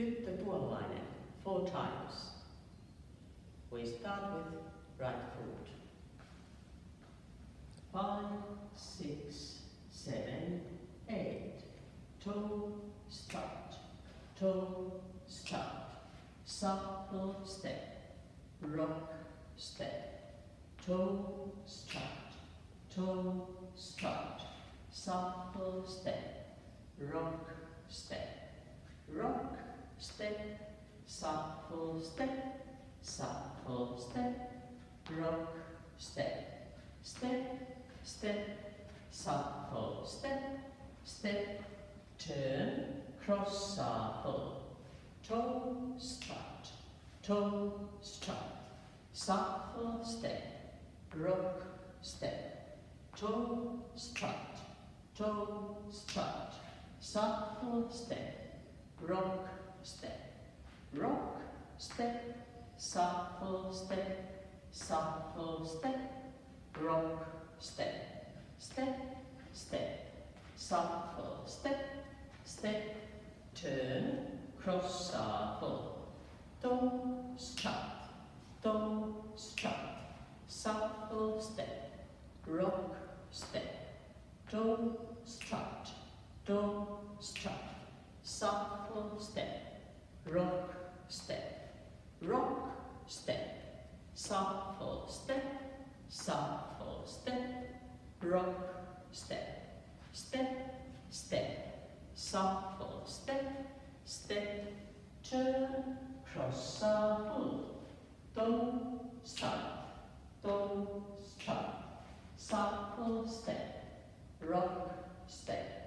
Tyttö tuollainen, four times. We strut with right foot. Five, six, seven, eight. Toe, strut. Toe, strut. Shuffle, step. Rock, step. Toe, strut. Toe, start. Shuffle, step. Rock, step. Step, shuffle, step, shuffle, step, rock, step, step, step, shuffle, step, step, turn, cross shuffle, toe, strut, toe, strut, shuffle, step, rock, step, toe, strut, toe, strut, shuffle, step, rock, step, rock, step, shuffle, step, shuffle, step, rock, step, step, step, shuffle, step, step, turn, cross shuffle, toe, strut, toe, strut, shuffle, step, rock, step, toe, strut, toe, strut, shuffle step, rock step, rock step, shuffle step, shuffle step, rock step, step, step, shuffle step, step, turn, cross shuffle, toe, strut, toe, strut, shuffle step, rock step,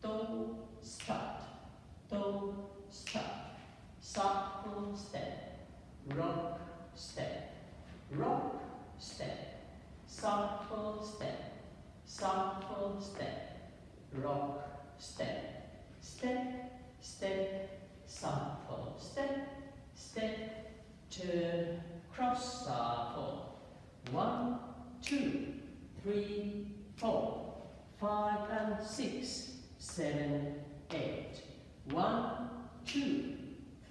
toe, strut, toe, strut, shuffle step, rock step, rock step, shuffle step, shuffle step, rock step, step, step, shuffle step, step, turn, cross shuffle. One, two, three, four, five and six, seven, eight. One, two,